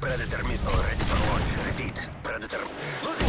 Predator missile ready for launch. Repeat. Predator. Losing